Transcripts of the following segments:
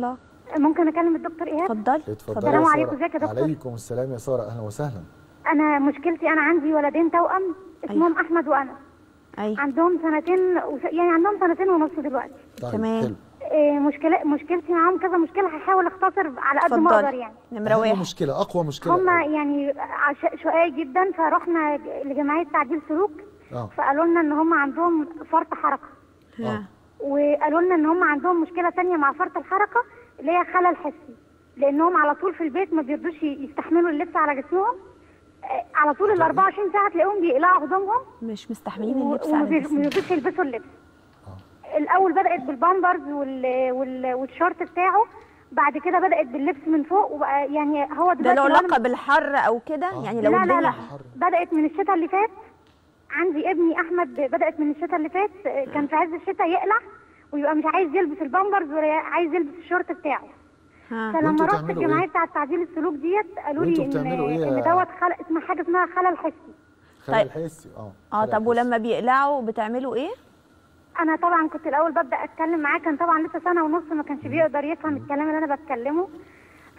الله ممكن أكلم الدكتور إيهاب؟ اتفضلي اتفضلي السلام. عليكم، إزيك يا دكتور؟ عليكم السلام يا سارة. أهلا وسهلا. أنا مشكلتي أنا عندي ولدين توأم اسمهم أحمد وأنا أيوه. عندهم سنتين وس... يعني عندهم سنتين ونص دلوقتي. طيب تمام. حلو. إيه مشكلة مشكلتي معاهم كذا مشكلة هحاول أختصر على قد ما أقدر يعني. نمرة واحد. مشكلة أقوى مشكلة. هم يعني عش- شقاي جدا فرحنا لجمعية تعديل سلوك. آه. فقالوا لنا إن هم عندهم فرط حركة. ها. وقالوا لنا إن هم عندهم مشكلة تانية مع فرط الحركة اللي هي خلل حسي. لأنهم على طول في البيت ما بيرضوش يستحملوا اللبس على جسمهم. آه، على طول ال 24 ساعة تلاقيهم بيقلعوا هدومهم. مش مستحملين اللبس على بي- ما جسمهم. بيرضوش يلبسوا اللبس. الأول بدأت بالبامبرز وال... وال... والشورت بتاعه. بعد كده بدأت باللبس من فوق. وبقى يعني هو ده له علاقه بالحر أو كده؟ آه. يعني لو لا لا لا. حر. بدأت من الشتاء اللي فات. عندي ابني أحمد بدأت من الشتاء اللي فات كان في عز الشتاء يقلع ويبقى مش عايز يلبس البامبرز ولا عايز يلبس الشورت بتاعه ها. فلما رحت بتعملوا الجمعية إيه؟ بتاعة تعديل السلوك ديت قالوا لي إن إيه إن دوت خلل اسمها حاجة اسمها خلل حسي خلل طيب. حسي آه آه طب. ولما بيقلعوا بتعملوا إيه أنا طبعا كنت الأول ببدأ أتكلم معاه كان طبعا لسه سنة ونص ما كانش بيقدر يفهم الكلام اللي أنا بتكلمه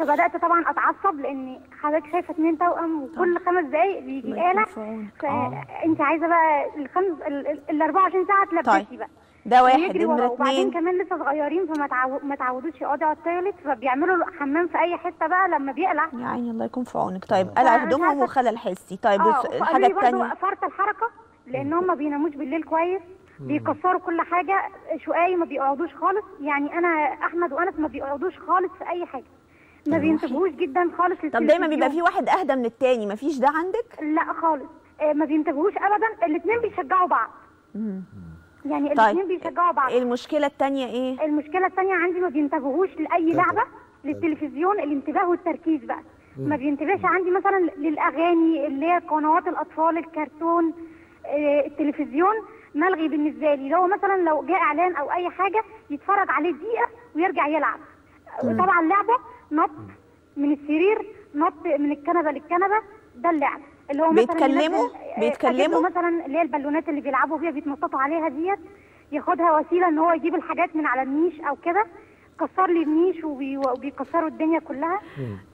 فبدأت طبعا أتعصب لأن حضرتك شايفة اتنين توأم وكل خمس دقايق بيجي الله يكون قالع في عونك. فانت عايزة بقى الخمس ال ال- ال 24 ساعة تلبسي طيب. بقى. ده واحد وراه. نمره وبعدين اتنين. كمان لسه صغيرين فما تعو... ما تعودوش يقعدوا على التويليت فبيعملوا حمام في أي حتة بقى لما بيقلع. يا عيني الله يكون في عونك. طيب آه. قلع هدومهم وخلل حسي طيب وقالوا الحاجة الثانية فرط الحركة لأن هم ما بيناموش بالليل كويس بيكسروا كل حاجة شقاي ما بيقعدوش خالص. يعني أنا أحمد وأنس ما بيقعدوش خالص في أي حاجة. ما بينتبهوش جدا خالص طب دايما بيبقى. في واحد أهدى من التاني مفيش ده عندك؟ لا خالص. آه، ما بينتبهوش ابدا. الاثنين بيشجعوا بعض. يعني طيب. الاثنين بيشجعوا بعض. المشكلة الثانية إيه؟ المشكلة الثانية عندي ما بينتبهوش لأي لعبة للتلفزيون الانتباه والتركيز بقى ما بينتبهش عندي مثلا للأغاني اللي هي قنوات الأطفال الكرتون آه، التلفزيون ملغي بالنسبة لي. لو مثلا لو جاء إعلان أو أي حاجة يتفرج عليه دقيقة ويرجع يلعب. طبعا لعبة نط من السرير نط من الكنبة للكنبة ده اللعب اللي هو مثلا بيتكلموا؟ آه، بيتكلموا؟ مثلا اللي هي البالونات اللي بيلعبوا بيها بيتنططوا عليها ديت ياخدها وسيلة إن هو يجيب الحاجات من على النيش أو كده كسر لي النيش وبي- وبيكسروا الدنيا كلها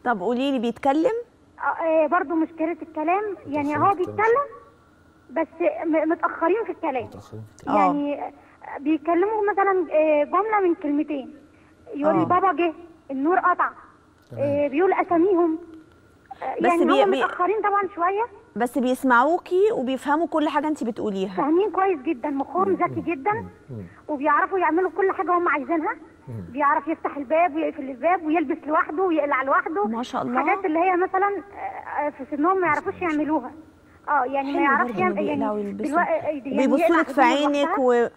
طب قولي لي بيتكلم آه، آه، برضو مشكله الكلام يعني هو الكلام. بيتكلم بس متأخرين في الكلام متأخرين في آه. يعني بيتكلموا مثلا آه، جملة من كلمتين يقول. لي بابا جه النور قطع بيقول أساميهم. آه، بس يعني بي- هم متأخرين طبعا شوية. بس بيسمعوكي وبيفهموا كل حاجة انت بتقوليها. فاهمين كويس جدا. مخهم ذكي جدا. وبيعرفوا يعملوا كل حاجة هم عايزينها. بيعرف يفتح الباب ويقفل الباب ويلبس لوحده ويقلع لوحده. ما شاء الله. حاجات اللي هي مثلا آه، آه، في سنهم ما يعرفوش يعملوها. آه يعني ما يعرفش يعمل يعني يعني بيبصوا لك في عينك. و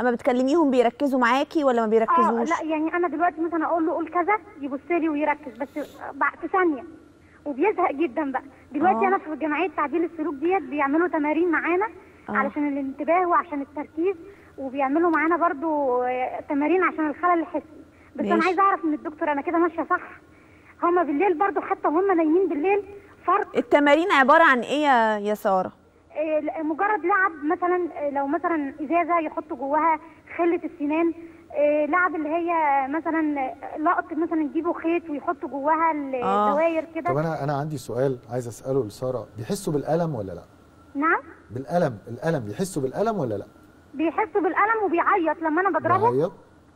أما بتكلميهم بيركزوا معاكي ولا ما آه بيركزوش لا يعني أنا دلوقتي مثلا أقول له قول كذا يبص لي ويركز بس بعد في ثانية. وبيزهق جدا بقى. دلوقتي آه. أنا في جمعية تعديل السلوك ديت بيعملوا تمارين معانا آه. علشان الانتباه وعشان التركيز وبيعملوا معانا برضو آه، تمارين عشان الخلل الحسي. بس أنا ماشي. عايزة أعرف من الدكتور أنا كده ماشية صح؟ هما بالليل برضو حتى هم نايمين بالليل فرق. التمارين عبارة عن إيه يا سارة؟ مجرد لعب مثلا آه، لو مثلا إزازة يحطوا جواها خلة السنان آه، لعب اللي هي مثلا آه، لقط مثلا يجيبوا خيط ويحطوا جواها آه. الدواير طب كده أنا أنا عندي سؤال عايز أسأله لسارة. بيحسوا بالألم ولا لأ؟ نعم. بالألم الألم بيحسوا بالألم ولا لأ؟ بيحسوا بالألم وبيعيط لما أنا بضربه. بيعيط؟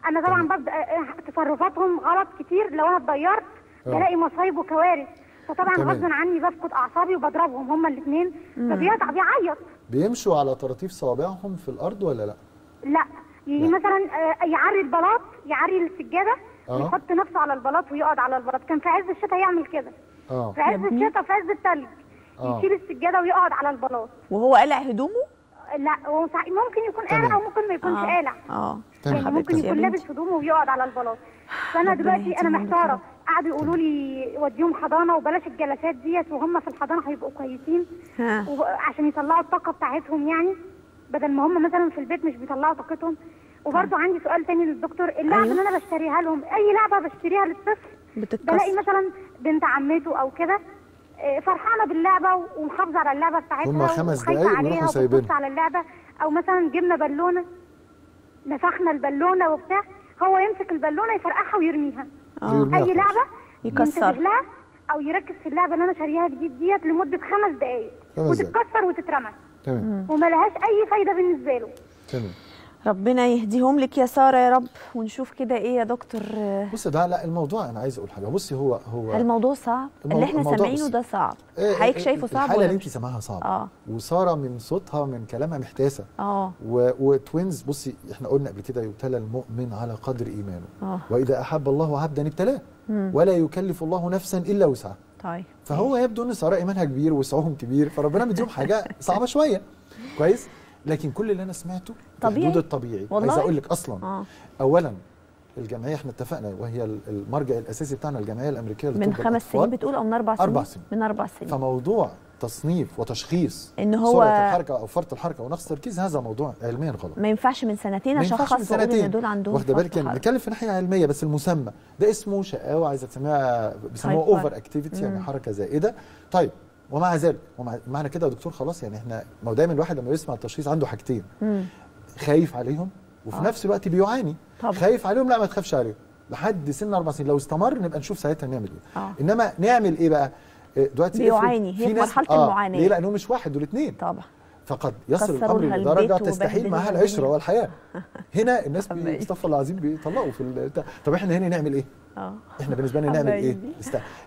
أنا طبعا ببدأ آه، تصرفاتهم غلط كتير. لو أنا اتضيرت آه. بلاقي مصايب وكوارث. فطبعا تمام. غصب عني بفقد أعصابي وبضربهم هما الاثنين فبيقطع بيعيط. بيمشوا على طراطيف صوابعهم في الأرض ولا لا؟ لا. يجي لا. مثلا آه، يعري البلاط يعري السجادة آه. ويحط نفسه على البلاط ويقعد على البلاط. كان في عز الشتاء يعمل كده. آه. في عز الشتاء في عز التلج. آه. يشيل السجادة ويقعد على البلاط. وهو قلع هدومه؟ لا. هو ممكن يكون تمام. قالع وممكن ما يكونش آه. قالع آه. تمام. يعني ممكن يكون. لابس هدومه ويقعد على البلاط. فأنا دلوقتي أنا محتارة. قعدوا يقولوا لي وديهم حضانة وبلاش الجلسات ديت وهم في الحضانة هيبقوا كويسين عشان يطلعوا الطاقة بتاعتهم يعني بدل ما هم مثلا في البيت مش بيطلعوا طاقتهم. وبرضه عندي سؤال تاني للدكتور اللعبة أيوة. اللي أنا بشتريها لهم أي لعبة بشتريها للطفل؟ بلاقي بتتكسر مثلا بنت عمته أو كده آه، فرحانة باللعبة ومحافظة على اللعبة بتاعتها هما خمس دقايق وبتبص سايبينها. على اللعبة. أو مثلا جبنا بالونة نفخنا البالونة وبتاع هو يمسك البالونة يفرقعها ويرميها. يرميها أي خالص. لعبة يكسر. لها أو يركز في اللعبة اللي أنا شاريها جديد ديت لمدة خمس دقائق. وتتكسر وتترمى تمام وملهاش أي فايدة بالنسبة له تمام ربنا يهديهم لك يا سارة يا رب ونشوف كده إيه يا دكتور. آه، بص ده لا الموضوع أنا عايز أقول حاجة. بصي هو هو الموضوع صعب. اللي الموضوع- إحنا الموضوع سامعينه ده صعب. إيه حضرتك إيه شايفه صعب الحالة اللي انت؟ سامعاها صعبه آه. وسارة من صوتها من كلامها محتاسة. آه. و... وتوينز بصي إحنا قلنا قبل كده يبتلى المؤمن على قدر إيمانه. آه. وإذا أحب الله عبدا ابتلاه. ولا يكلف الله نفسا إلا وسعها. طيب. فهو يبدو إن سارة إيمانها كبير وسعهم كبير فربنا مديهم حاجة صعبة شوية. كويس؟ لكن كل اللي أنا سمعته طبيعي. حدود الطبيعي والله؟ عايز أقول لك أصلا آه اولا الجمعية إحنا اتفقنا وهي ال- المرجع الأساسي بتاعنا الجمعية الأمريكية من خمس. سنين بتقول أو من أربع سنين أربع سنين. من أربع سنين فموضوع تصنيف وتشخيص إن هو- سرعه الحركة أو فرط الحركة ونقص التركيز هذا موضوع علميا غلط ما ينفعش من سنتين ينفعش من اشخص واقول إن سنتين دول عندهم واخدة بالك يعني. بنتكلم في ناحية علمية بس المسمى ده اسمه شقاوة عايزة تسميها بيسموها Hyper. over activity يعني. حركة زائدة طيب ومع ذلك ومع معنى كده يا دكتور خلاص يعني إحنا ما هو دايما الواحد لما يسمع التشخيص عنده حاجتين مم. خايف عليهم وفي آه. نفس الوقت بيعاني طبعا. خايف عليهم لا ما تخافش عليهم لحد سن أربع سنين لو استمر نبقى نشوف ساعتها نعمل إيه آه إنما نعمل إيه بقى إيه دلوقتي بيعاني. هي في مرحلة آه المعاناة. ليه لأنه مش واحد دول اثنين طبعا فقد يصل الأمر لدرجه تستحيل الدنيا. العشرة والحياة هنا الناس حبايبي. بي- استغفر الله العظيم بيطلقوا في. طب إحنا هنا نعمل إيه؟ آه إحنا بالنسبة لنا نعمل إيه؟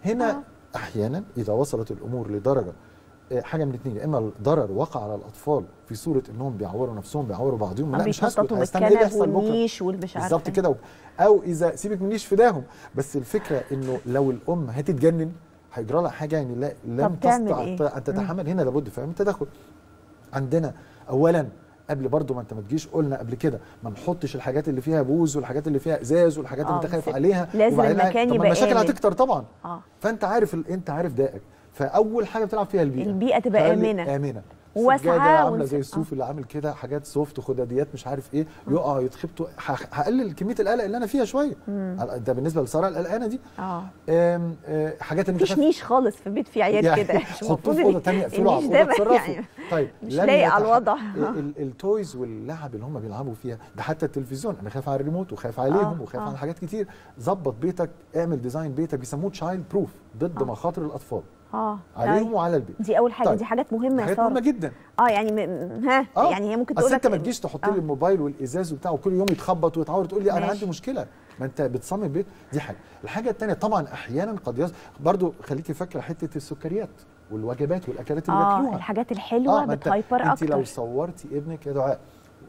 هنا آه. أحيانا إذا وصلت الأمور لدرجة آه، حاجة من الاثنين يا إما الضرر وقع على الأطفال في صورة إنهم بيعوروا نفسهم بيعوروا بعضهم لا مش هسكت هستنى إيه اللي يحصل بكره بالظبط كده أو إذا سيبك من نيش فداهم بس الفكرة إنه لو الأم هتتجنن هيجرى لها حاجة يعني لا تعمل تستطع إيه؟ أن تتحمل هنا لابد فاهم؟ التدخل. عندنا اولا قبل برضو ما انت ما تجيش قلنا قبل كده ما نحطش الحاجات اللي فيها بوز والحاجات اللي فيها إزاز والحاجات اللي آه، انت خايف عليها لازم المكان يبقى المشاكل. هتكتر طبعا. آه. فأنت عارف ال... أنت عارف دائك فأول حاجة بتلعب فيها البيئة. البيئة تبقى آمنة. آمنة. سجادة عاملة زي الصوف اللي عامل كده حاجات soft خداديات مش عارف إيه يقعوا يتخبطوا. هقلل كمية القلق اللي أنا فيها شوية. ده بالنسبة لساره القلقانة دي. آه. آه، حاجات أنت مفيش نيش خالص في بيت فيه عيال يعني كده. حطوه في أوضة ثانية اقفلوا على الأوضة اتصرفوا. يعني طيب مش لايق على الوضع. ال- ال- ال toys واللعب اللي هم بيلعبوا فيها ده حتى التلفزيون أنا خايف على الريموت وخايف عليهم آه، وخايف آه. على حاجات كتير. ظبط بيتك اعمل design بيتك بيسموه child proof ضد آه. مخاطر الأطفال. آه عليهم طيب. وعلى البيت. دي أول حاجة. طيب. دي حاجات مهمة يا حاجات سارة. مهمة جدا. آه يعني م... ها آه. يعني هي ممكن تقول انت لك ما تجيش تحط لي آه. الموبايل والإزاز وبتاع وكل يوم يتخبط ويتعور تقول لي أنا. عندي مشكلة. ما أنت بتصمم بيت. دي حاجة. الحاجة الثانية طبعا أحيانا قد يص... برضو خليكي فاكرة حتة السكريات والوجبات والأكلات اللي آه بياكلوها. الحاجات الحلوة أنت بتهايبر أنت لو أكتر. صورتي ابنك يا دعاء.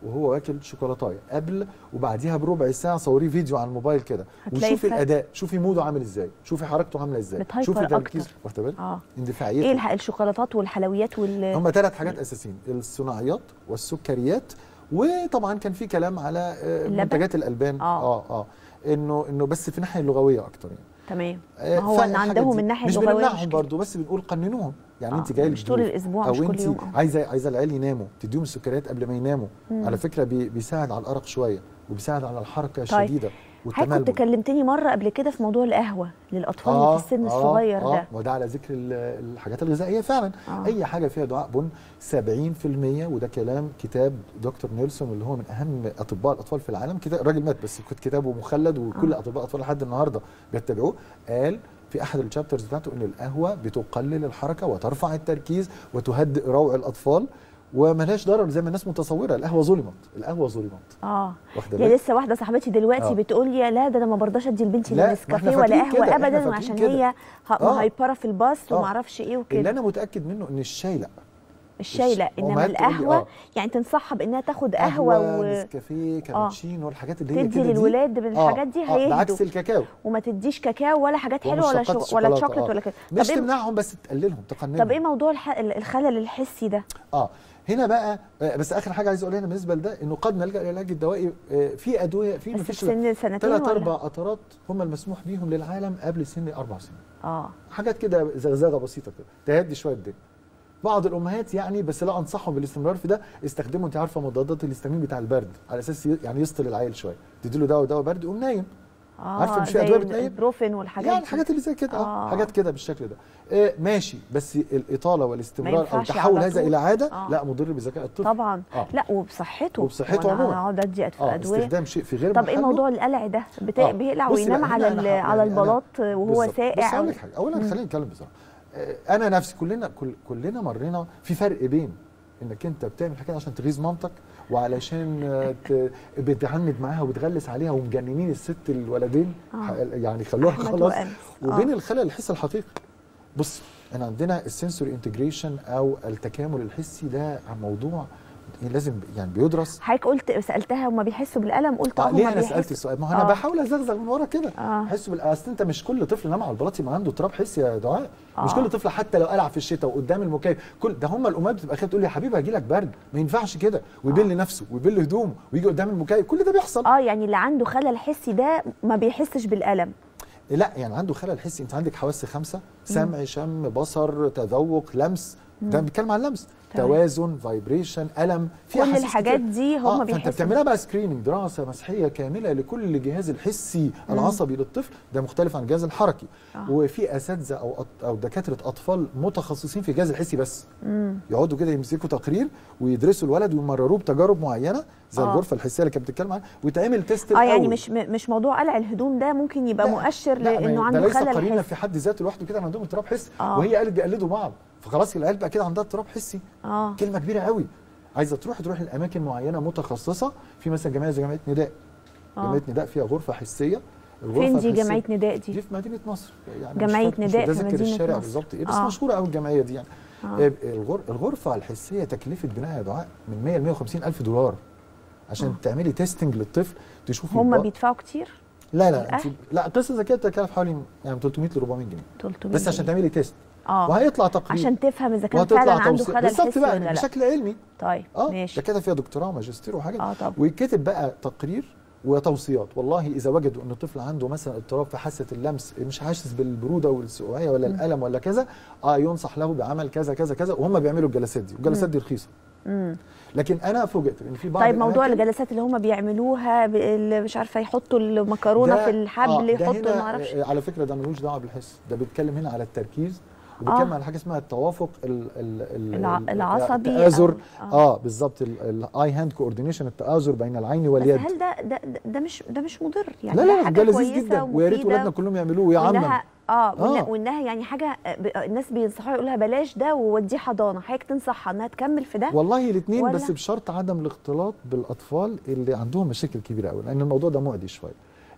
وهو واكل شوكولاتاية قبل وبعديها بربع ساعة صوريه فيديو على الموبايل كده. وشوفي. الأداء شوفي موده عامل إزاي شوفي حركته عاملة إزاي شوفي. تركيز واخد بالك؟ آه. اندفاعيته. إيه الشوكولاتات والحلويات وال؟ هم ثلاث حاجات أساسيين الصناعيات والسكريات وطبعا كان في كلام على آه،؟ منتجات الألبان. آه. آه آه. إنه إنه بس في الناحيه اللغوية أكتر يعني. تمام آه، ما هو ان فالحاجات عندهم دي الناحيه مش بنمنعهم. برضه بس بنقول قننوهم يعني آه، أنت جاي مش طول الأسبوع، أو مش كل يوم، آه. عايزة عايزة العيال يناموا تديهم السكريات قبل ما يناموا مم. على فكرة بي بيساعد على الأرق شوية وبيساعد على الحركة طيب. الشديدة حضرتك كنت كلمتني مرة قبل كده في موضوع القهوة للأطفال اللي في السن الصغير آه ده وده على ذكر ال- الحاجات الغذائية فعلا آه. آه. أي حاجة فيها دعاء بن 70% وده كلام كتاب دكتور نيلسون اللي هو من أهم أطباء الأطفال في العالم كده الراجل مات بس كتابه مخلد وكل آه. آه. أطباء الأطفال لحد النهارده بيتبعوه قال في أحد الشابترز بتاعته إن القهوة بتقلل الحركة وترفع التركيز وتهدئ روع الأطفال وملهاش ضرر زي ما الناس متصورة القهوة ظلمت القهوة ظلمت آه واخده يا بالك لسه واحدة صاحبتي دلوقتي آه. بتقول لي لا ده أنا ما برضاش أدي لبنتي لا، نسكافيه ولا قهوة ابدا عشان كده. هي آه. مهيبرة في الباص آه. وما أعرفش إيه اللي وكده أنا متأكد منه إن الشاي لأ الشاي لأ إنما القهوة آه. يعني تنصحها بإنها تاخد قهوة و... نسكافيه كابتشينو والحاجات اللي هي تدي. للولاد بالحاجات دي آه. هيهدوا. بعكس الكاكاو وما تديش كاكاو ولا حاجات حلوة ولا شو... ولا شوكليت آه. ولا كده مش إيه تمنعهم بس تقللهم تقننهم طب إيه موضوع الح... الخلل الحسي ده آه هنا بقى آه، بس آخر حاجة عايز أقولها هنا بالنسبة لده إنه قد نلجأ للعلاج الدوائي آه، في أدوية في مفيش ثلاث أربع قطرات هم المسموح بيهم للعالم قبل سن أربع سنين. آه. حاجات كده زغزغة بسيطة كده تهدي شوية الدنيا. بعض الأمهات يعني بس لا أنصحهم بالاستمرار في ده استخدموا أنت عارفة مضادات الهستامين بتاع البرد على أساس يعني يسطل العيل شوية. تدي له دواء دواء برد يقوم نايم. آه عارفة مش في أدوية بتنيم البروفين والحاجات يعني. الحاجات اللي زي كده آه آه. حاجات كده بالشكل ده آه ماشي بس الإطالة والاستمرار أو تحول على هذا. إلى عادة آه. لا مضر بذكاء الطفل طبعا آه. لا وبصحته وبصحته عموما. اقعد أدي في آه أدوية استخدام شيء في غير طب إيه. موضوع القلع ده. آه. بيقلع وينام على ال- على يعني أنا- البلاط وهو. بس ساقع هقول و- لك حاجة اولا خلينا نتكلم بصراحه آه، أنا نفسي كلنا كل كلنا مرينا في فرق بين إنك أنت بتعمل حاجة عشان تغيظ مامتك وعلشان آه، بتعند معاها وبتغلس عليها ومجننين الست الولدين آه. يعني خلوها خلاص وأنس. وبين آه. الخلل الحسي الحقيقي بص إحنا عندنا ال sensory integration أو التكامل الحسي ده موضوع لازم يعني بيدرس. حضرتك قلت سألتها هما بيحسوا بالألم قلت آه آه ليه أنا سألت السؤال؟ ما هو أنا آه. بحاول أزغزغ من ورا كده. آه. بال أصل أنت مش كل طفل نام على البلاط يبقى عنده اضطراب حسي يا دعاء. مش آه. كل طفل حتى لو قلع في الشتاء وقدام المكيف كل ده هم الأمهات بتبقى خايفة تقول لي يا حبيبي هيجي لك برد. ما ينفعش كده. ويبل نفسه ويبل هدومه ويجي قدام المكيف. كل ده بيحصل. آه يعني اللي عنده خلل حسي ده ما بيحسش بالألم. لا يعني عنده خلل حسي. أنت عندك حواس خمسة سمع شم بصر تذوق لمس. ده بيتكلم عن لمس. تمام. توازن vibration ألم في كل الحاجات. دي هم آه فأنت بتعملها بقى screening دراسة مسحيه كاملة لكل الجهاز الحسي العصبي للطفل ده مختلف عن الجهاز الحركي آه. وفي أساتذة أو أط- أو دكاترة أطفال متخصصين في الجهاز الحسي بس مم. يقعدوا كده يمسكوا تقرير ويدرسوا الولد ويمرروه بتجارب معينة زي آه. الغرفة الحسية اللي كانت بتتكلم عنها ويتعمل test آه يعني. مش مش موضوع قلع الهدوم ده ممكن يبقى لا، مؤشر لإنه ده عنده ليس خلل قرينه حسي في حد ذاته لوحده كده عندهم اضطراب حسي آه. وهي قالت بيقلدوا بعض فخلاص العيال بقى كده عندها اضطراب حسي آه كلمة كبيرة قوي عايزة تروح تروح لأماكن معينة متخصصة في مثلا جمعيه زي جمعيه نداء آه. جمعيه نداء فيها غرفة حسية فين دي جمعيه نداء دي دي في مدينة نصر يعني مش نداء في مدينة الشارع. بالظبط إيه بس آه. مشهورة قوي الجمعيه دي يعني آه. آه. الغر... الغرفة الحسية تكلفة بناء يا دعاء من 100 ل 150 ألف دولار عشان آه. تعملي تيستنج للطفل تشوفي هم بيدفعوا كتير لا لا لا قصة زي كده تكلف حوالي يعني 300 ل 400 جنيه 300 بس عشان. تعملي تيست آه. وهيطلع تقرير عشان تفهم إذا كان فعلا عنده. خلل بالظبط بقى ولا لا. بشكل علمي. طيب آه ماشي. ده كده فيها دكتوراه وماجستير وحاجات. آه طب. ويتكتب بقى تقرير وتوصيات. والله إذا وجدوا إن الطفل عنده مثلا اضطراب في حاسة اللمس مش حاسس بالبرودة والسقوعية ولا الألم ولا كذا آه ينصح له بعمل كذا كذا كذا. وهم بيعملوا الجلسات دي والجلسات دي رخيصة. لكن أنا فوجئت إن في بعض طيب موضوع الجلسات اللي هم بيعملوها اللي مش عارفة يحطوا المكرونة في الحبل آه، يحطوا ما أعرفش. آه، على فكرة ده ملوش دعوة بالحس ده بيتكلم هنا على التركيز. وبيتكلم آه. على حاجة اسمها التوافق ال ال ال الع- ال- العصبي التآزر. أو- آه. آه, بالظبط. ال eye hand coordination التآزر بين العين بس واليد. هل ده ده ده مش ده مش مضر؟ يعني لا لا لا حاجة ده لذيذ كويسة جدا ويا ريت ولادنا كلهم يعملوه ويا عم آه, آه. وإنها يعني حاجة الناس بينصحوها يقولها بلاش ده ووديه حضانة. حضرتك تنصحها إنها تكمل في ده؟ والله الاثنين؟ بس بشرط عدم الاختلاط بالأطفال اللي عندهم مشاكل كبيرة قوي لأن الموضوع ده معدي شوية.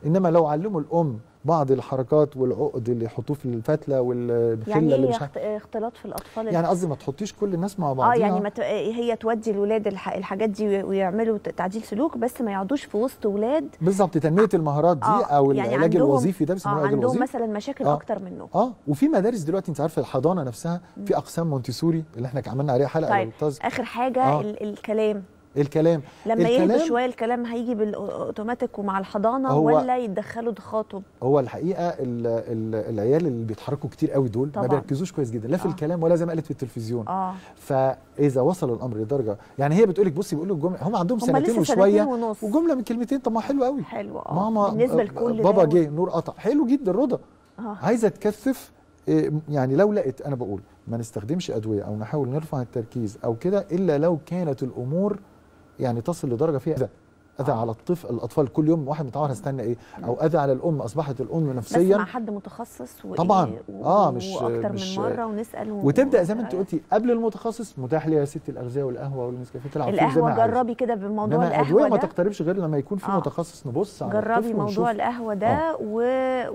إنما لو علموا الأم بعض الحركات والعقد اللي يحطوه في الفتلة والبخله يعني اللي إيه مش اخت- اختلاط في الأطفال؟ يعني قصدي ما تحطيش كل الناس مع آه بعضيها. يعني ما ت... هي تودي الولاد الح... الحاجات دي وي- ويعملوا تعديل سلوك بس ما يقعدوش في وسط ولاد. بالظبط تنمية المهارات دي أو العلاج عندهم- الوظيفي ده بيسموه آه العلاج عندهم الوظيفي. مثلا مشاكل آه. أكتر منه. آه وفي مدارس دلوقتي أنت عارفه الحضانة نفسها في أقسام مونتيسوري اللي إحنا عملنا عليها حلقة طيب آخر حاجة آه. ال... الكلام. الكلام. لما الكلام شوية الكلام هيجي بالأوتوماتيك ومع الحضانة هو- ولا يتدخلوا تخاطب هو الحقيقة ال ال العيال اللي بيتحركوا كتير قوي دول ما طبعاً. بيركزوش كويس جدا لا في آه. الكلام ولا زي ما قالت في التلفزيون. آه. فإذا وصل الأمر لدرجة يعني هي بتقول لك بصي بيقول لك جمله هم عندهم هم سنتين وشوية ونص. وجملة من كلمتين. طب ما حلو قوي. حلو آه. ماما بالنسبة آه، لكل بابا جه نور قطع. حلو جدا رضا. آه. عايزة تكثف إيه، يعني لو لقيت أنا بقول ما نستخدمش أدوية أو نحاول نرفع التركيز أو كده إلا لو كانت الأمور يعني تصل لدرجة فيها اذى أذى آه. على الطفل الأطفال كل يوم واحد متعود هستنى إيه أو أذى على الأم أصبحت الأم بس نفسيا مع حد متخصص و... طبعاً. و... آه، مش- وأكتر مش- من مرة ونسأل و... وتبدأ زي ما أنت قلتي قبل المتخصص متاح لي يا ستي الأغذية والقهوة والنسكافيه تلعب القهوة. جربي كده بموضوع القهوة الادويه ما ده تقتربش غير لما يكون في آه. متخصص نبص على جربي موضوع. القهوة ده و...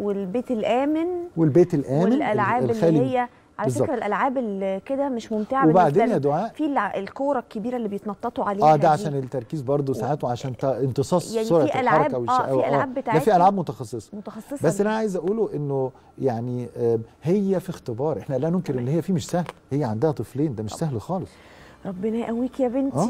والبيت الآمن والبيت الآمن والألعاب اللي هي على بالظبط. فكره الألعاب اللي كده مش ممتعة وبعدين يا. دعاء في الكورة الكبيرة اللي بيتنططوا عليها آه ده. عشان التركيز برضه ساعات وعشان امتصاص يعني سرعة في ألعاب- الحركة والشقاوه في ألعاب ده في ألعاب متخصصة متخصصة بس أنا عايز أقوله إنه يعني آه، هي في اختبار إحنا لا ننكر إن هي فيه مش سهل هي عندها طفلين ده مش سهل خالص ربنا يقويك يا بنتي آه.